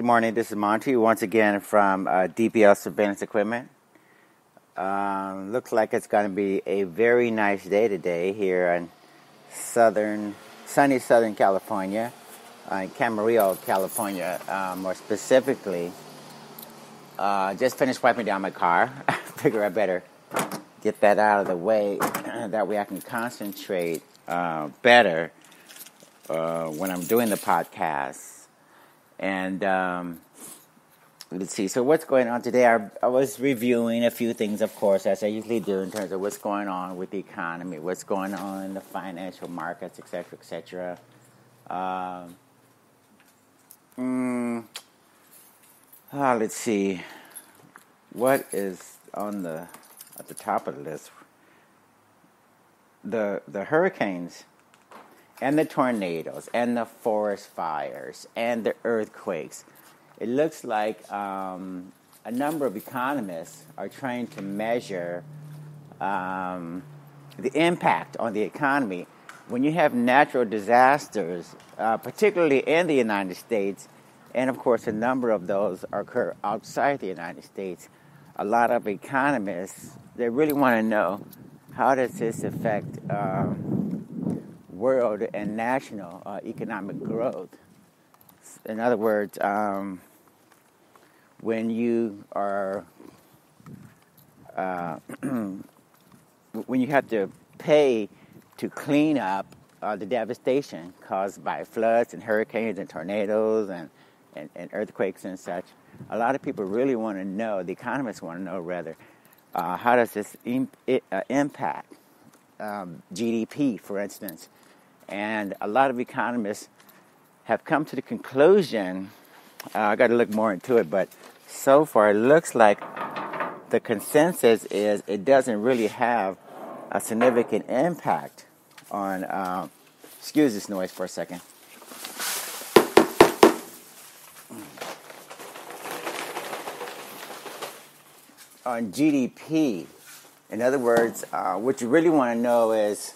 Good morning. This is Monty once again from uh, DPL Surveillance Equipment. Um, looks like it's going to be a very nice day today here in southern, sunny Southern California, uh, in Camarillo, California, uh, more specifically. Uh, just finished wiping down my car. I figure I better get that out of the way. that way I can concentrate uh, better uh, when I'm doing the podcast and um, let's see. So what's going on today? I, I, was reviewing a few things, of course, as I usually do in terms of what's going on with the economy, what's going on in the financial markets, etc., etc. Um, mm, ah, let's see. What is on the at the top of the list? The the hurricanes and the tornadoes and the forest fires and the earthquakes. It looks like um, a number of economists are trying to measure um, the impact on the economy when you have natural disasters, uh, particularly in the United States, and of course, a number of those occur outside the United States. A lot of economists they really want to know how does this affect. Um, world and national uh, economic growth. In other words, um, when you are uh, when you have to pay to clean up uh, the devastation caused by floods and hurricanes and tornadoes and, and, and, earthquakes and such, a lot of people really want to know, the economists want to know rather, uh, how does this it, uh, impact um, GDP, for instance? And a lot of economists have come to the conclusion, uh, I got to look more into it, but so far it looks like the consensus is it doesn't really have a significant impact on, uh, excuse this noise for a second. On GDP, in other words, uh, what you really want to know is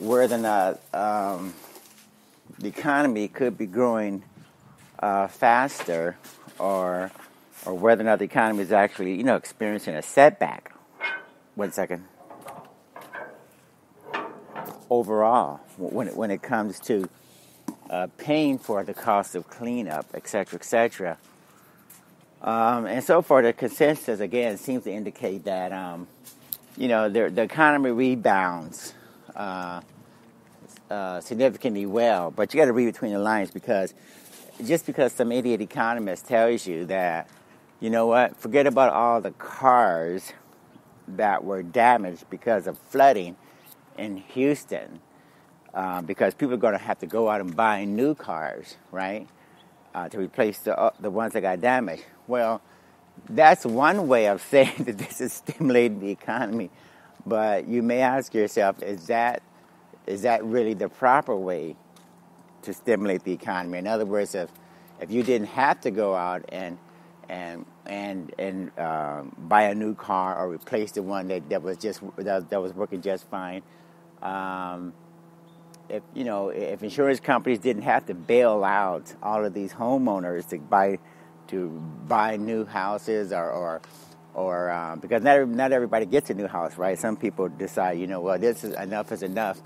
whether or not um, the economy could be growing uh, faster or or whether or not the economy is actually, you know, experiencing a setback. One second. Overall, when it, when it comes to uh, paying for the cost of cleanup, et cetera, et cetera. Um, and so far, the consensus again seems to indicate that, um, you know, the, the economy rebounds uh, uh, significantly well, but you got to read between the lines because just because some idiot economist tells you that, you know what, forget about all the cars that were damaged because of flooding in Houston, uh, because people are going to have to go out and buy new cars, right, uh, to replace the uh, the ones that got damaged. Well, that's one way of saying that this is stimulating the economy, but you may ask yourself, is that is that really the proper way to stimulate the economy? In other words, if if you didn't have to go out and and and and um, buy a new car or replace the one that, that was just that, that was working just fine. Um, if you know if insurance companies didn't have to bail out all of these homeowners to buy to buy new houses or or, or um, because not not everybody gets a new house, right? Some people decide, you know, well, this is enough is enough.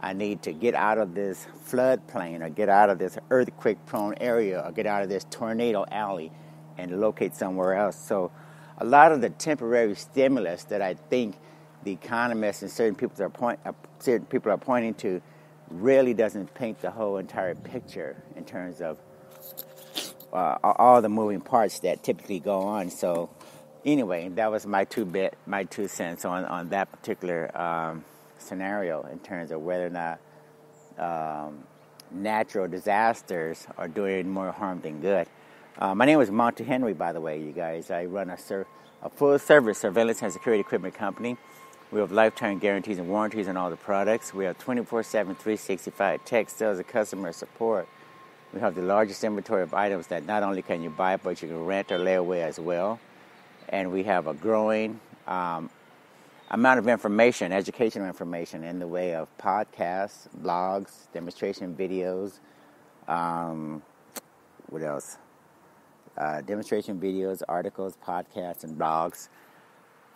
I need to get out of this floodplain or get out of this earthquake prone area or get out of this tornado alley and locate somewhere else. So, a lot of the temporary stimulus that I think the economists and certain people are, point, uh, certain people are pointing to really doesn't paint the whole entire picture in terms of uh, all the moving parts that typically go on. So, anyway, that was my two bit, my two cents on on that particular. Um, scenario in terms of whether or not um, natural disasters are doing more harm than good. Uh, my name is Monty Henry, by the way, you guys. I run a, sur- a full service surveillance and security equipment company. We have lifetime guarantees and warranties on all the products. We have 24 7, 365 tech sales and customer support. We have the largest inventory of items that not only can you buy, but you can rent or lay away as well. And we have a growing um, amount of information, educational information in the way of podcasts, blogs, demonstration videos. Um, what else? uh, demonstration videos, articles, podcasts, and blogs.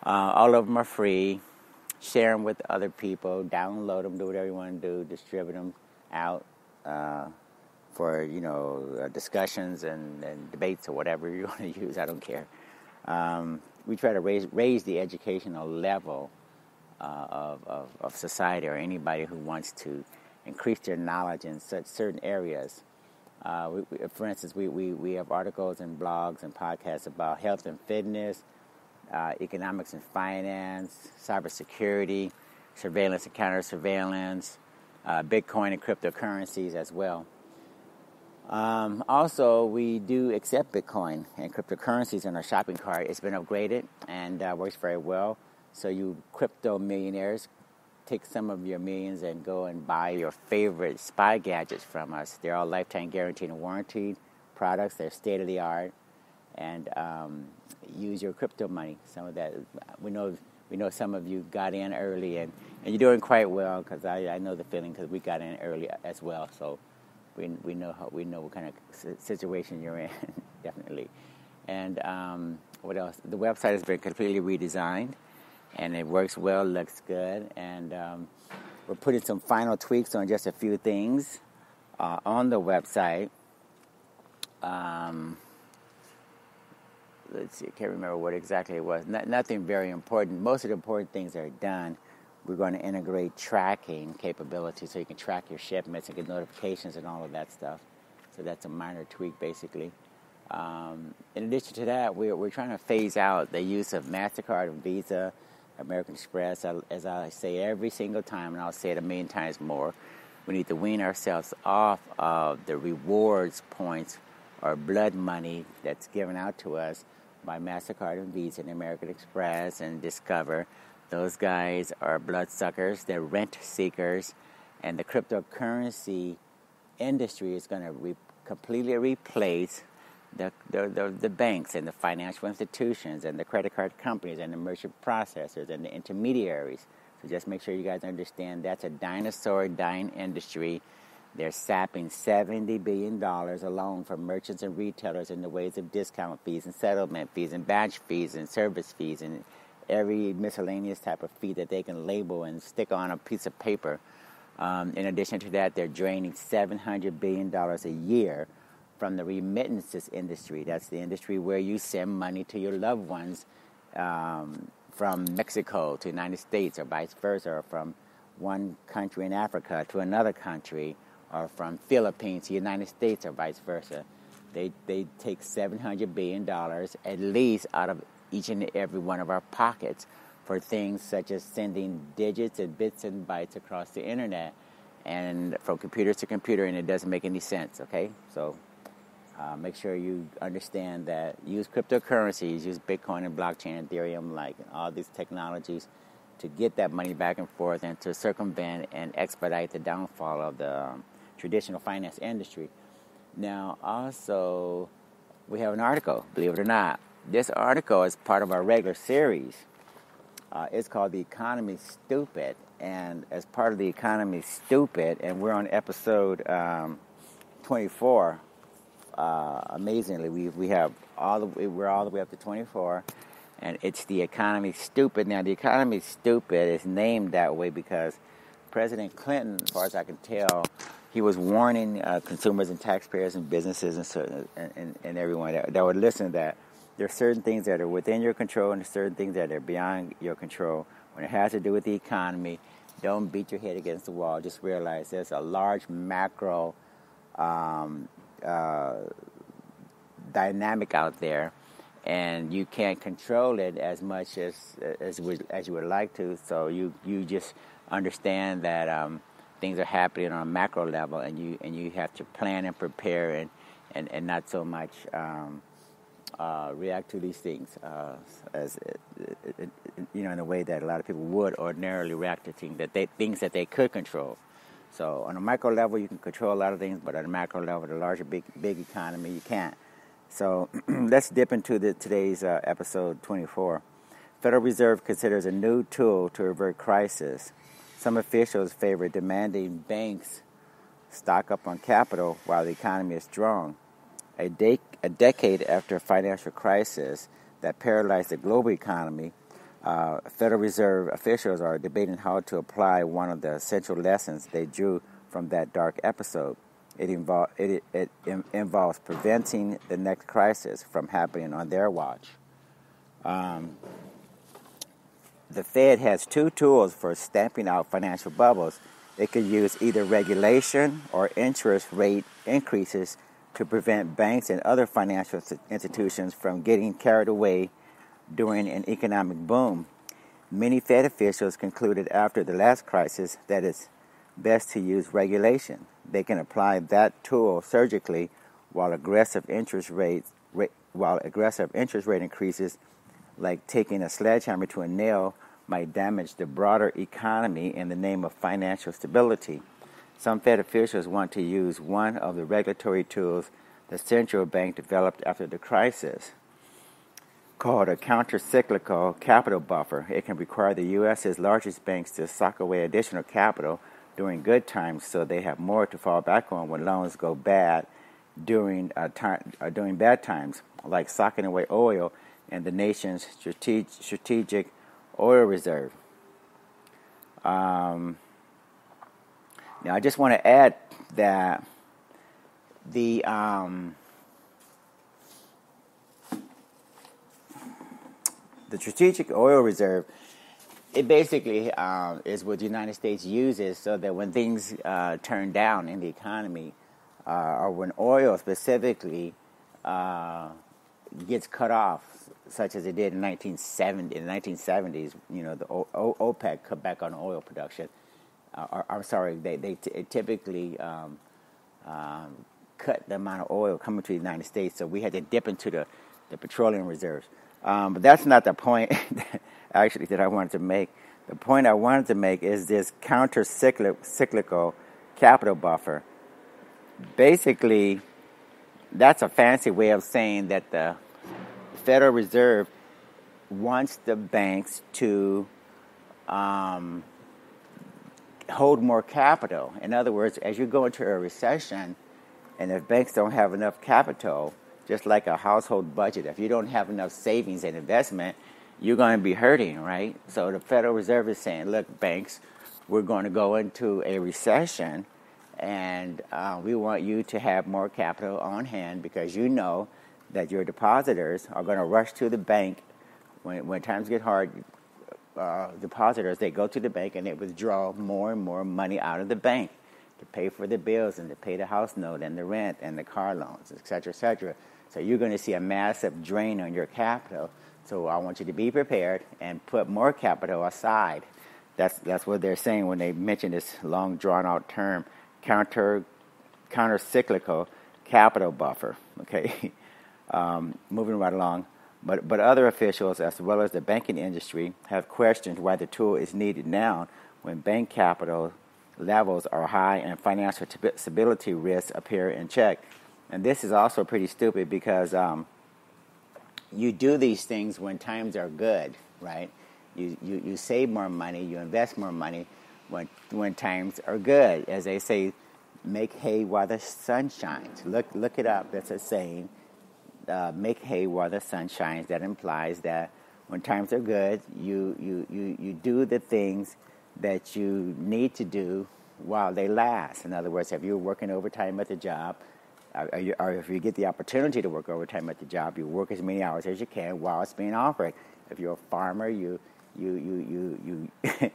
Uh, all of them are free. Share them with other people. Download them. Do whatever you want to do. Distribute them out uh, for you know uh, discussions and, and, debates or whatever you want to use. I don't care. Um, we try to raise raise the educational level uh, of, of, of society or anybody who wants to increase their knowledge in such certain areas. Uh, we, we, for instance, we, we, we have articles and blogs and podcasts about health and fitness, uh, economics and finance, cybersecurity, surveillance and counter surveillance, uh, Bitcoin and cryptocurrencies as well. Um, also, we do accept Bitcoin and cryptocurrencies in our shopping cart. It's been upgraded and uh, works very well. So, you crypto millionaires take some of your millions and go and buy your favorite spy gadgets from us. They're all lifetime guaranteed and warranted products. They're state of the art, and um, use your crypto money. Some of that we know. We know some of you got in early, and, and you're doing quite well because I, I know the feeling because we got in early as well. So we, we know how, we know what kind of situation you're in, definitely. And um, what else? The website has been completely redesigned and it works well, looks good, and um, we're putting some final tweaks on just a few things uh, on the website. Um, let's see, I can't remember what exactly it was. nothing very important. Most of the important things are done. We're going to integrate tracking capability so you can track your shipments and get notifications and all of that stuff. So that's a minor tweak, basically. Um, in addition to that, we're, we're trying to phase out the use of MasterCard and Visa American Express, as I say every single time, and I'll say it a million times more, we need to wean ourselves off of the rewards points or blood money that's given out to us by MasterCard and Visa and American Express and Discover. Those guys are bloodsuckers, they're rent seekers, and the cryptocurrency industry is going to re- completely replace the, the, the, the, banks and the financial institutions and the credit card companies and the merchant processors and the intermediaries. So just make sure you guys understand that's a dinosaur dying industry. They're sapping $70 billion alone from merchants and retailers in the ways of discount fees and settlement fees and batch fees and service fees and every miscellaneous type of fee that they can label and stick on a piece of paper. Um, in addition to that, they're draining $700 billion a year from the remittances industry. That's the industry where you send money to your loved ones um, from Mexico to the United States or vice versa, or from one country in Africa to another country, or from Philippines to the United States or vice versa. They, they take $700 billion at least out of each and every one of our pockets for things such as sending digits and bits and bytes across the internet and from computer to computer, and it doesn't make any sense, okay? So uh, make sure you understand that use cryptocurrencies, use Bitcoin and blockchain, Ethereum, like all these technologies to get that money back and forth and to circumvent and expedite the downfall of the um, traditional finance industry. Now, also, we have an article, believe it or not. This article is part of our regular series. Uh, it's called The Economy Stupid. And as part of The Economy Stupid, and we're on episode um, 24 uh, amazingly. We we have all the we're all the way up to 24, and it's the economy stupid. Now the economy stupid is named that way because President Clinton, as far as I can tell, he was warning uh, consumers and taxpayers and businesses and certain and, and, and everyone that, that would listen to that there are certain things that are within your control and certain things that are beyond your control. When it has to do with the economy, don't beat your head against the wall. Just realize there's a large macro um, uh, dynamic out there, and you can't control it as much as as as you would like to. So you you just understand that um, things are happening on a macro level, and you and you have to plan and prepare, and and, and not so much. Um, uh, react to these things uh, as you know in a way that a lot of people would ordinarily react to things that they things that they could control. So on a micro level, you can control a lot of things, but on a macro level, the larger big big economy, you can't. So let's dip into the, today's uh, episode 24. Federal Reserve considers a new tool to avert crisis. Some officials favor demanding banks stock up on capital while the economy is strong. A, de- a decade after a financial crisis that paralyzed the global economy, uh, Federal Reserve officials are debating how to apply one of the essential lessons they drew from that dark episode. It, it, it involves preventing the next crisis from happening on their watch. Um, the Fed has two tools for stamping out financial bubbles. It could use either regulation or interest rate increases to prevent banks and other financial institutions from getting carried away during an economic boom. Many Fed officials concluded after the last crisis that it's best to use regulation. They can apply that tool surgically while aggressive interest rates while aggressive interest rate increases like taking a sledgehammer to a nail might damage the broader economy in the name of financial stability. Some Fed officials want to use one of the regulatory tools the central bank developed after the crisis called a countercyclical capital buffer. It can require the U.S.'s largest banks to sock away additional capital during good times so they have more to fall back on when loans go bad during, uh, time, uh, during bad times, like socking away oil in the nation's strategic, strategic oil reserve. Um, now, I just want to add that the um, the strategic oil reserve it basically um, is what the United States uses so that when things uh, turn down in the economy, uh, or when oil specifically uh, gets cut off, such as it did in 1970, in the 1970s, you know, the o- o- OPEC cut back on oil production. Uh, or, I'm sorry, they, they t- typically um, um, cut the amount of oil coming to the United States, so we had to dip into the, the petroleum reserves. Um, but that's not the point, actually, that I wanted to make. The point I wanted to make is this counter cyclical capital buffer. Basically, that's a fancy way of saying that the Federal Reserve wants the banks to um, hold more capital. In other words, as you go into a recession, and if banks don't have enough capital, just like a household budget, if you don't have enough savings and investment, you're going to be hurting, right? So the Federal Reserve is saying, look, banks, we're going to go into a recession, and uh, we want you to have more capital on hand because you know that your depositors are going to rush to the bank when, when times get hard. Uh, depositors they go to the bank and they withdraw more and more money out of the bank to pay for the bills and to pay the house note and the rent and the car loans, et cetera, et cetera. So you're going to see a massive drain on your capital. So I want you to be prepared and put more capital aside. That's that's what they're saying when they mention this long drawn out term, counter counter cyclical capital buffer. Okay. Um, moving right along. But, but other officials, as well as the banking industry, have questioned why the tool is needed now when bank capital levels are high and financial stability risks appear in check. And this is also pretty stupid because um, you do these things when times are good, right? You, you, you save more money, you invest more money when, when times are good. As they say, make hay while the sun shines. Look, look it up. That's a saying uh, make hay while the sun shines. That implies that when times are good, you, you, you, you do the things that you need to do while they last. In other words, if you're working overtime at the job, or, you, or if you get the opportunity to work overtime at the job, you work as many hours as you can while it's being offered. If you're a farmer, you you you you you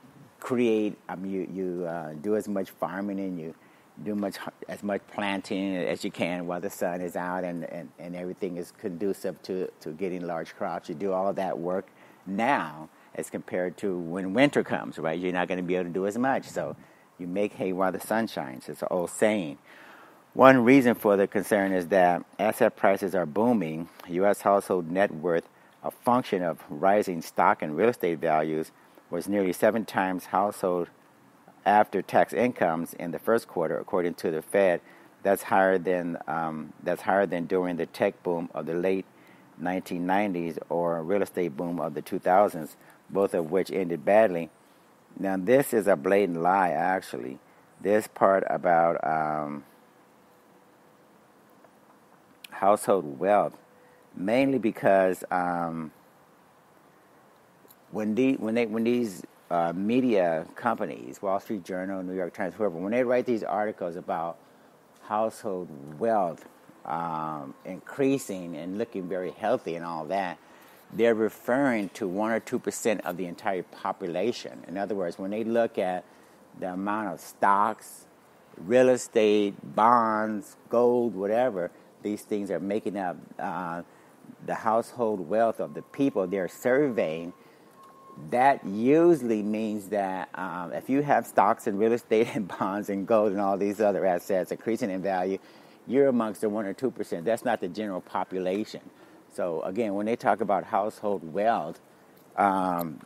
create. Mean, you you uh, do as much farming and you do much as much planting as you can while the sun is out and, and, and everything is conducive to, to getting large crops. You do all that work now as compared to when winter comes, right? You're not going to be able to do as much. So you make hay while the sun shines. It's an old saying. One reason for the concern is that asset prices are booming. U.S. household net worth, a function of rising stock and real estate values, was nearly seven times household after tax incomes in the first quarter, according to the Fed. That's higher than um, that's higher than during the tech boom of the late 1990s or real estate boom of the 2000s, both of which ended badly. Now this is a blatant lie, actually. This part about um, household wealth, mainly because um, when the when they when these uh, media companies, Wall Street Journal, New York Times, whoever, when they write these articles about household wealth um, increasing and looking very healthy and all that, they're referring to one or two percent of the entire population. In other words, when they look at the amount of stocks, real estate, bonds, gold, whatever, these things are making up uh, the household wealth of the people they're surveying that usually means that um, if you have stocks and real estate and bonds and gold and all these other assets increasing in value, you're amongst the one or two percent. That's not the general population. So again, when they talk about household wealth um,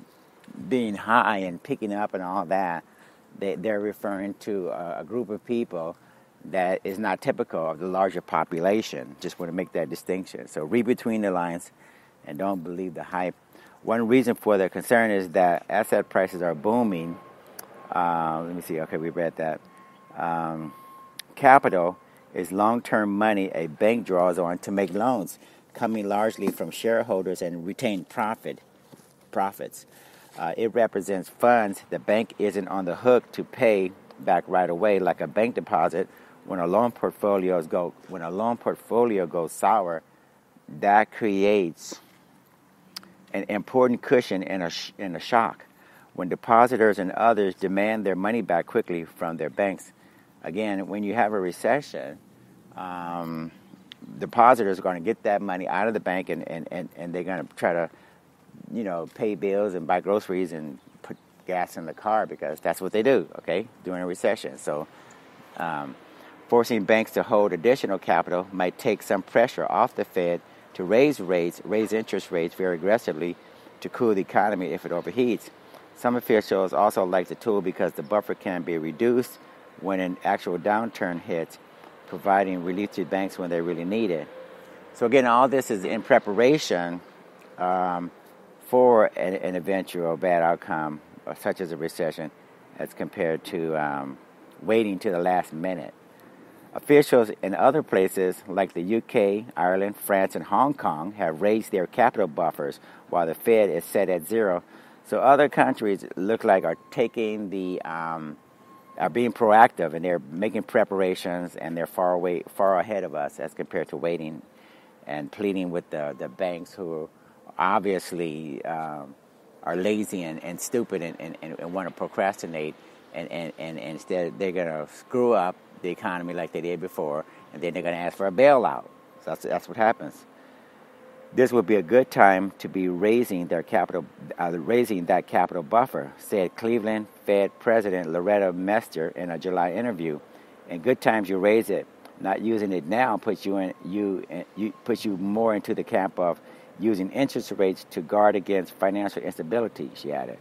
being high and picking up and all that, they, are referring to a, a group of people that is not typical of the larger population. Just want to make that distinction. So read between the lines and don't believe the hype one reason for their concern is that asset prices are booming. Uh, let me see. Okay, we read that. Um, capital is long-term money a bank draws on to make loans, coming largely from shareholders and retained profit profits. Uh, it represents funds the bank isn't on the hook to pay back right away, like a bank deposit. When a loan portfolio go when a loan portfolio goes sour, that creates an important cushion in a, in a shock when depositors and others demand their money back quickly from their banks. Again, when you have a recession, um, depositors are going to get that money out of the bank and, and, and, and they're going to try to, you know, pay bills and buy groceries and put gas in the car because that's what they do, okay, during a recession. So, um, forcing banks to hold additional capital might take some pressure off the Fed to raise rates, raise interest rates very aggressively to cool the economy if it overheats. Some officials also like the tool because the buffer can be reduced when an actual downturn hits, providing relief to banks when they really need it. So, again, all this is in preparation um, for an, an, eventual bad outcome, uh, such as a recession, as compared to um, waiting to the last minute. Officials in other places like the UK, Ireland, France, and Hong Kong have raised their capital buffers while the Fed is set at zero. So other countries look like are taking the um, are being proactive and they're making preparations and they're far away, far ahead of us as compared to waiting and pleading with the, the banks who obviously um, are lazy and, and stupid and, and, and want to procrastinate and, and, and, and instead they're going to screw up the economy like they did before, and then they're going to ask for a bailout. So that's, that's what happens. This would be a good time to be raising their capital, uh, raising that capital buffer, said Cleveland Fed President Loretta Mester in a July interview. In good times, you raise it. Not using it now puts you in you, you puts you more into the camp of using interest rates to guard against financial instability. She added.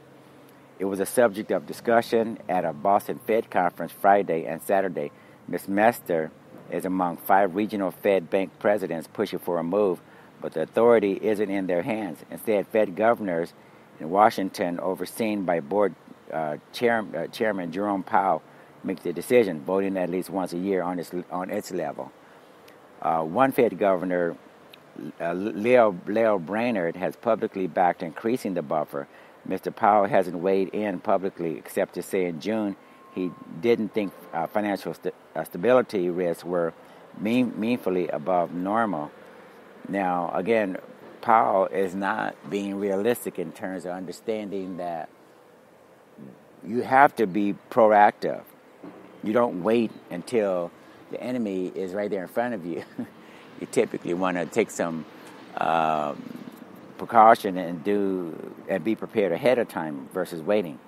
It was a subject of discussion at a Boston Fed conference Friday and Saturday Ms. Mester is among five regional Fed bank presidents pushing for a move, but the authority isn't in their hands. Instead, Fed governors in Washington, overseen by board uh, chair, uh, chairman Jerome Powell, make the decision, voting at least once a year on its, on its level. Uh, one Fed governor, uh, Lael, Lael Brainard, has publicly backed increasing the buffer. Mr. Powell hasn't weighed in publicly except to say in June he didn't think uh, financial st- uh, stability risks were mean- meaningfully above normal. Now, again, Powell is not being realistic in terms of understanding that you have to be proactive. You don't wait until the enemy is right there in front of you. you typically want to take some um, precaution and do and be prepared ahead of time versus waiting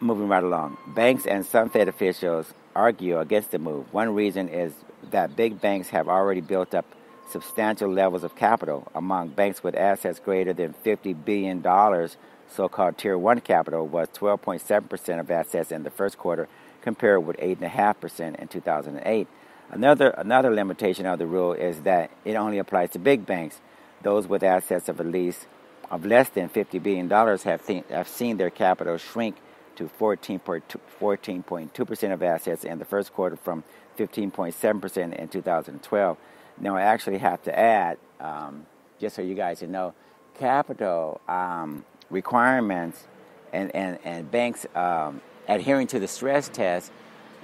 moving right along. Banks and some Fed officials argue against the move. One reason is that big banks have already built up substantial levels of capital. Among banks with assets greater than $50 billion, so called Tier 1 capital was 12.7% of assets in the first quarter, compared with 8.5% in 2008. Another, another limitation of the rule is that it only applies to big banks. Those with assets of at least of less than $50 billion have, th- have seen their capital shrink to 14.2% of assets in the first quarter from 15.7% in 2012. Now, I actually have to add, um, just so you guys know, capital um, requirements and, and, and banks um, adhering to the stress test,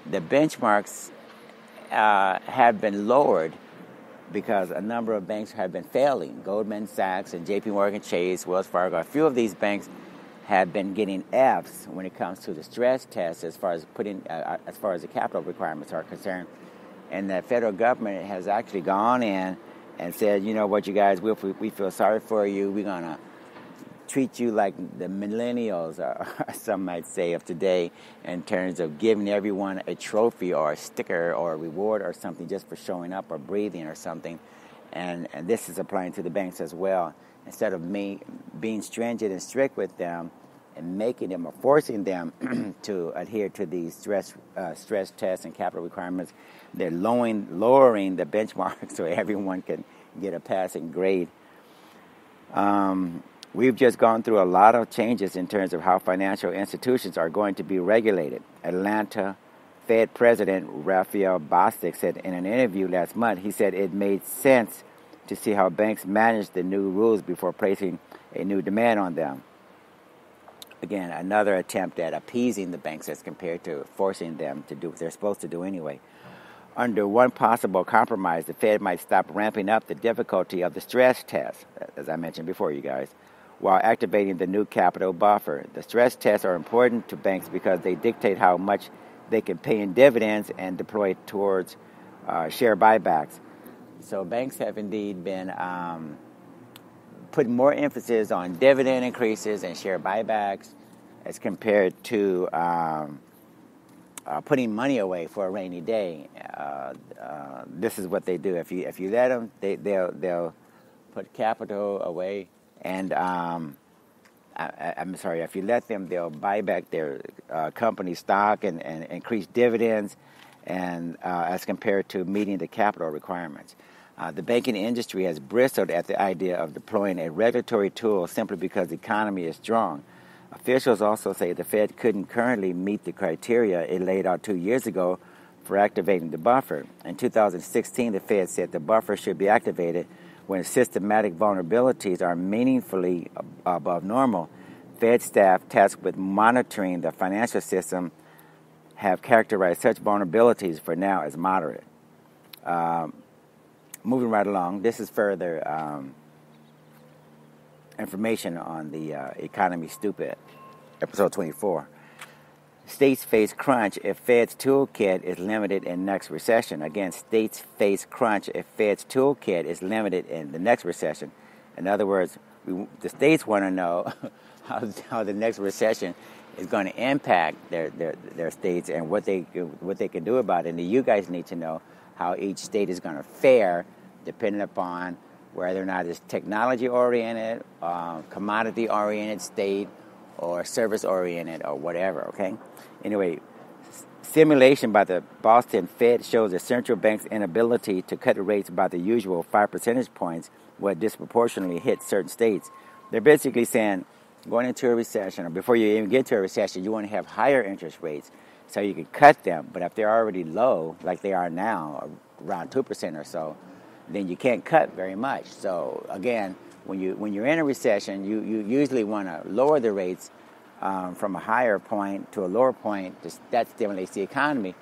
the benchmarks uh, have been lowered because a number of banks have been failing. Goldman Sachs and JP Morgan Chase, Wells Fargo, a few of these banks have been getting Fs when it comes to the stress test as far as putting uh, uh as far as the capital requirements are concerned. And the federal government has actually gone in and said, you know what, you guys, we, we feel sorry for you. We're gonna treat you like the millennials, or some might say, of today, in terms of giving everyone a trophy or a sticker or a reward or something just for showing up or breathing or something. And, and this is applying to the banks as well. Instead of me being stringent and strict with them and making them or forcing them to adhere to these stress, uh, stress tests and capital requirements, they're lowering, lowering the benchmark so everyone can get a passing grade. Um, We've just gone through a lot of changes in terms of how financial institutions are going to be regulated. Atlanta Fed President Raphael Bostic said in an interview last month, he said it made sense to see how banks manage the new rules before placing a new demand on them. Again, another attempt at appeasing the banks as compared to forcing them to do what they're supposed to do anyway. Under one possible compromise, the Fed might stop ramping up the difficulty of the stress test, as I mentioned before, you guys while activating the new capital buffer. The stress tests are important to banks because they dictate how much they can pay in dividends and deploy towards uh, share buybacks. So banks have indeed been um, putting more emphasis on dividend increases and share buybacks as compared to um, uh, putting money away for a rainy day. Uh, uh this is what they do. If you if you let them, they, they'll they'll put capital away and um, I, am sorry, if you let them, they'll buy back their uh, company stock and, and, increase dividends, and uh, as compared to meeting the capital requirements. Uh, the banking industry has bristled at the idea of deploying a regulatory tool simply because the economy is strong. Officials also say the Fed couldn't currently meet the criteria it laid out two years ago for activating the buffer. In 2016, the Fed said the buffer should be activated when systematic vulnerabilities are meaningfully above normal, Fed staff tasked with monitoring the financial system have characterized such vulnerabilities for now as moderate. Um, moving right along, this is further um, information on the uh, Economy Stupid, episode 24. States face crunch if Fed's toolkit is limited in next recession. Again, states face crunch if Fed's toolkit is limited in the next recession. In other words, we, the states want to know how, how the next recession is going to impact their, their, their states and what they, what they can do about it. And you guys need to know how each state is going to fare depending upon whether or not it's technology oriented, uh, commodity oriented state, or service oriented or whatever, okay? Anyway, simulation by the Boston Fed shows the central bank's inability to cut rates by the usual 5 percentage points will disproportionately hit certain states. They're basically saying going into a recession or before you even get to a recession, you want to have higher interest rates so you can cut them. But if they're already low, like they are now, around 2% or so, then you can't cut very much. So again, when you when you're in a recession, you, you usually want to lower the rates um, from a higher point to a lower point. Just, that stimulates the economy.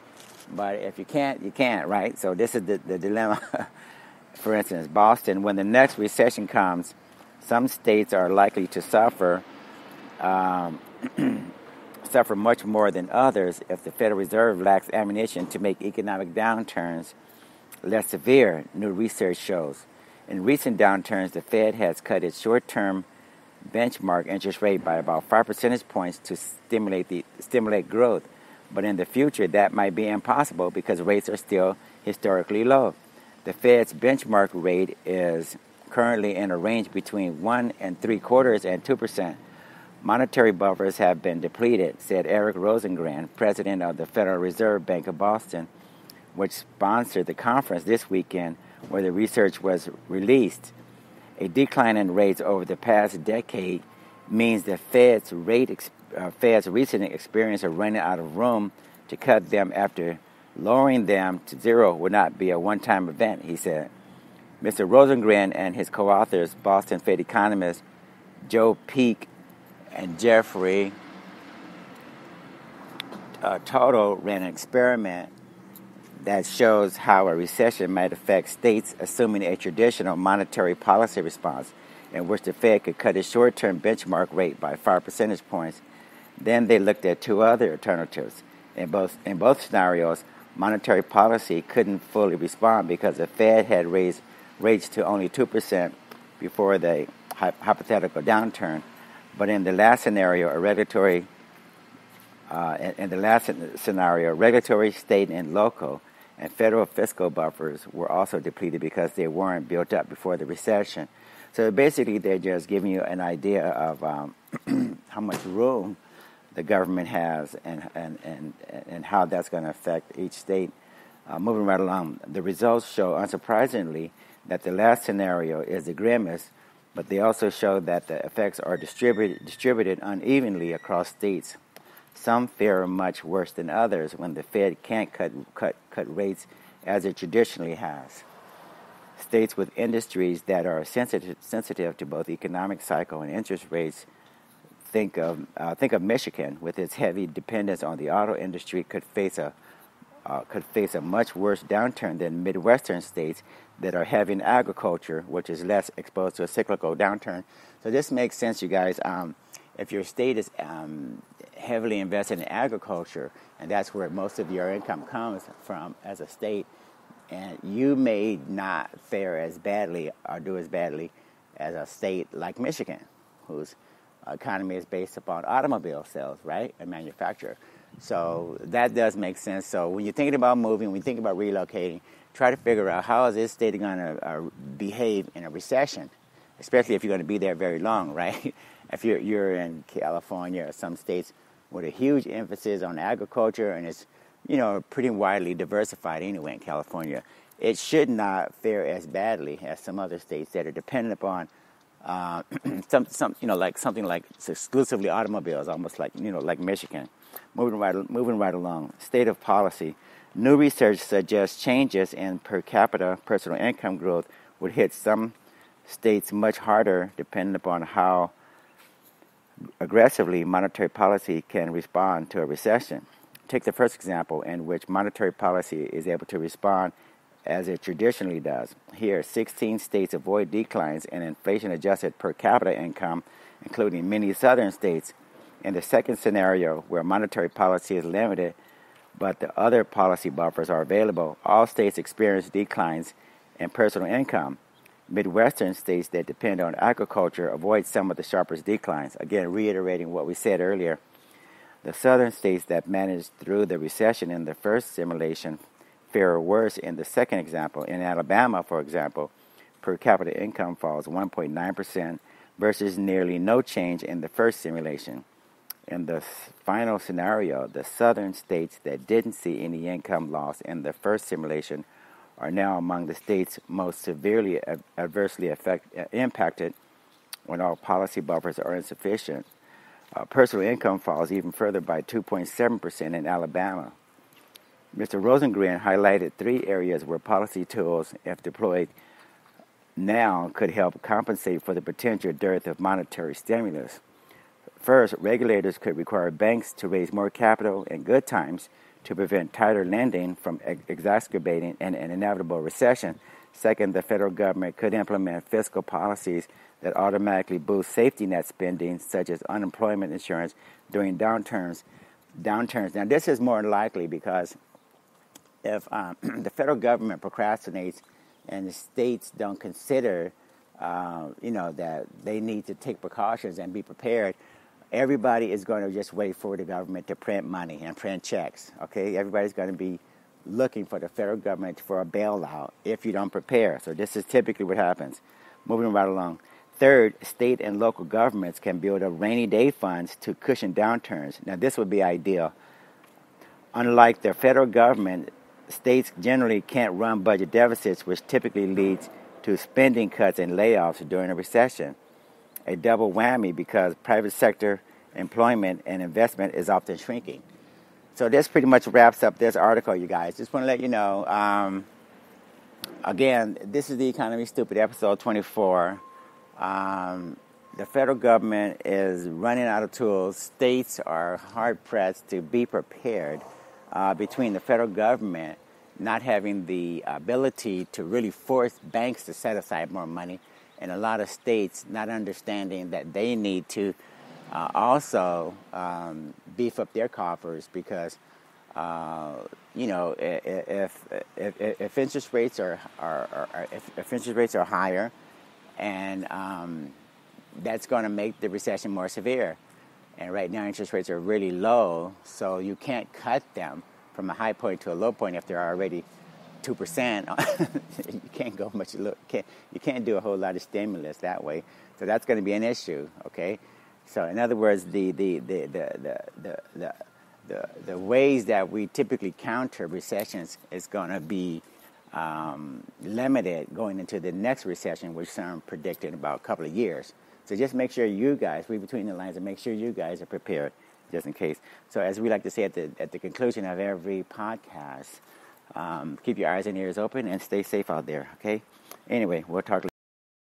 But if you can't, you can't, right? So this is the, the dilemma. For instance, Boston, when the next recession comes, some states are likely to suffer um, suffer much more than others if the Federal Reserve lacks ammunition to make economic downturns less severe, new research shows. In recent downturns, the Fed has cut its short term benchmark interest rate by about 5 percentage points to stimulate, the, stimulate growth. But in the future, that might be impossible because rates are still historically low. The Fed's benchmark rate is currently in a range between 1 and 3 quarters and 2 percent. Monetary buffers have been depleted, said Eric Rosengren, president of the Federal Reserve Bank of Boston, which sponsored the conference this weekend where the research was released. A decline in rates over the past decade means the Fed's rate uh, Fed's recent experience of running out of room to cut them after lowering them to zero would not be a one-time event, he said. Mr. Rosengren and his co authors, Boston Fed economist Joe Peek and Jeffrey uh, Total, ran an experiment that shows how a recession might affect states assuming a traditional monetary policy response in which the Fed could cut its short term benchmark rate by 5 percentage points. Then they looked at two other alternatives. In both, in both scenarios, monetary policy couldn't fully respond because the Fed had raised rates to only 2% before the hypothetical downturn. But in the last scenario, a regulatory uh, in, the last scenario, regulatory, state, and local and federal fiscal buffers were also depleted because they weren't built up before the recession. So basically, they're just giving you an idea of um, how much room the government has and, and, and, and how that's going to affect each state. Uh, moving right along, the results show, unsurprisingly, that the last scenario is the grimmest, but they also show that the effects are distributed, distributed unevenly across states. Some fare much worse than others when the Fed can't cut, cut, cut rates as it traditionally has. States with industries that are sensitive, sensitive to both economic cycle and interest rates think of uh, think of Michigan with its heavy dependence on the auto industry could face a uh, could face a much worse downturn than Midwestern states that are having agriculture, which is less exposed to a cyclical downturn. So this makes sense, you guys. Um, if your state is um, heavily invested in agriculture, and that's where most of your income comes from as a state, and you may not fare as badly or do as badly as a state like Michigan, whose economy is based upon automobile sales, right, and manufacture. So that does make sense. So when you're thinking about moving, when you think about relocating, try to figure out how is this state going to uh, behave in a recession, especially if you're going to be there very long, right? if you're, you're in California or some states with a huge emphasis on agriculture and it's, you know, pretty widely diversified anyway in California, it should not fare as badly as some other states that are dependent upon uh, some, some, you know, like something like exclusively automobiles, almost like, you know, like Michigan. Moving right, moving right along. State of policy. New research suggests changes in per capita personal income growth would hit some states much harder, depending upon how aggressively monetary policy can respond to a recession. Take the first example, in which monetary policy is able to respond as it traditionally does. Here, 16 states avoid declines in inflation adjusted per capita income, including many southern states. In the second scenario, where monetary policy is limited, but the other policy buffers are available, all states experience declines in personal income. Midwestern states that depend on agriculture avoid some of the sharpest declines. Again, reiterating what we said earlier. The southern states that managed through the recession in the first simulation fare worse in the second example. In Alabama, for example, per capita income falls 1.9% versus nearly no change in the first simulation. In the final scenario, the southern states that didn't see any income loss in the first simulation are now among the states most severely adversely affect, uh, impacted when all policy buffers are insufficient. Uh, personal income falls even further by 2.7% in Alabama. Mr. Rosengren highlighted three areas where policy tools, if deployed now, could help compensate for the potential dearth of monetary stimulus. First, regulators could require banks to raise more capital in good times to prevent tighter lending from ex- exacerbating an, an inevitable recession. Second, the federal government could implement fiscal policies that automatically boost safety net spending, such as unemployment insurance, during downturns. Downturns. Now, this is more likely because if um, the federal government procrastinates and the states don't consider, uh, you know, that they need to take precautions and be prepared, everybody is going to just wait for the government to print money and print checks. Okay, everybody's going to be looking for the federal government for a bailout if you don't prepare. So this is typically what happens. Moving right along. Third, state and local governments can build up rainy day funds to cushion downturns. Now, this would be ideal. Unlike the federal government, states generally can't run budget deficits, which typically leads to spending cuts and layoffs during a recession a double whammy because private sector employment and investment is often shrinking. So this pretty much wraps up this article, you guys. Just want to let you know. Um, again, this is the Economy Stupid, episode 24. Um, the federal government is running out of tools. States are hard pressed to be prepared uh, between the federal government not having the ability to really force banks to set aside more money, and a lot of states not understanding that they need to uh, also um, beef up their coffers because. Uh, you know, if, if, if interest rates are, are, are if, if, interest rates are higher, and um, that's going to make the recession more severe. And right now, interest rates are really low, so you can't cut them from a high point to a low point if they're already two percent. you can't go much. Can't, you can't do a whole lot of stimulus that way. So that's going to be an issue. Okay. So in other words, the the the the the the, the, the, ways that we typically counter recessions is going to be um, limited going into the next recession, which some predicted in about a couple of years. So just make sure you guys, read between the lines, and make sure you guys are prepared just in case. So, as we like to say at the, at the conclusion of every podcast, um, keep your eyes and ears open and stay safe out there, okay? Anyway, we'll talk